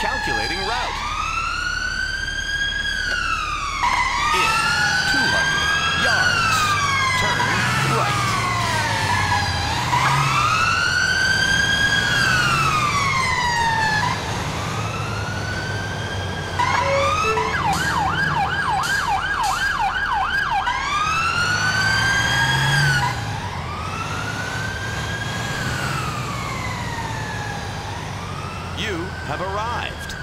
Calculating route. you have arrived.